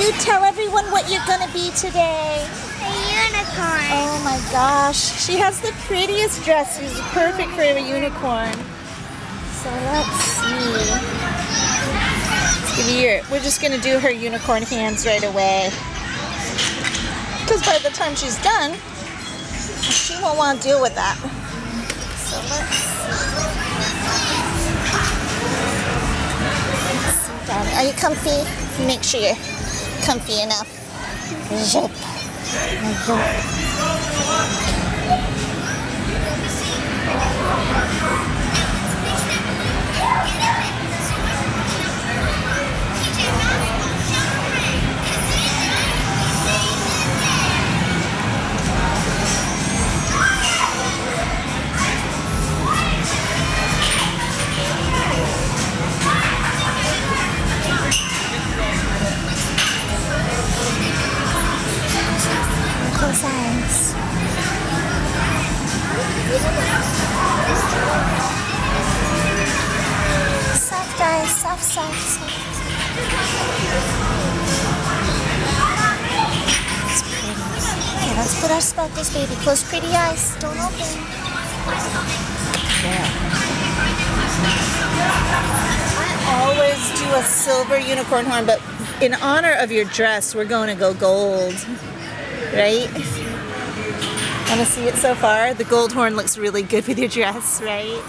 you tell everyone what you're gonna be today? A unicorn. Oh my gosh, she has the prettiest dress. She's perfect for a unicorn. So let's see. Let's give you your, we're just gonna do her unicorn hands right away. Because by the time she's done, she won't want to deal with that. So let's see. Are you comfy? Make sure you're comfy enough. Zip. Zip. Soft, soft, soft. Okay, let's put our sparkles, baby. Close pretty eyes. Don't open. Yeah. I always do a silver unicorn horn, but in honor of your dress, we're going to go gold right? Want to see it so far? The gold horn looks really good with your dress, right?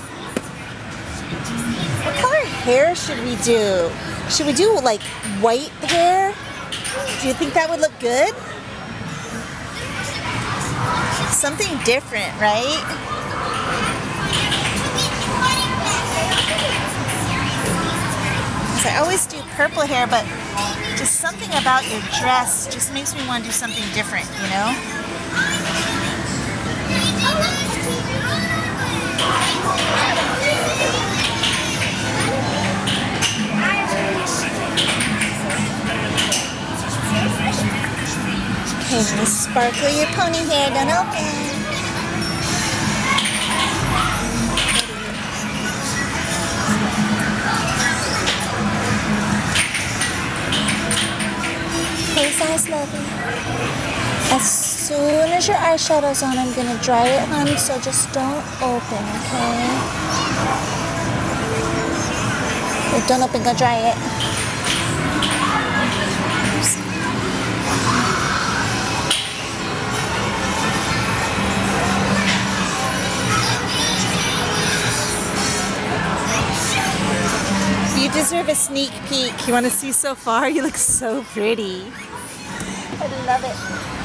Hair should we do? Should we do like white hair? Do you think that would look good? Something different, right? I always do purple hair, but just something about your dress just makes me want to do something different, you know? Sparkle your pony hair, don't open. Close eyes, lovey. As soon as your eyeshadow's on, I'm gonna dry it, honey, so just don't open, okay? Don't open, go dry it. Deserve a sneak peek. You want to see so far? You look so pretty. I love it.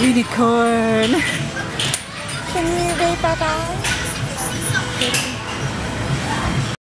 Unicorn. Can you wave bye bye?